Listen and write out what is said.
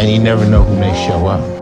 and you never know who may show up.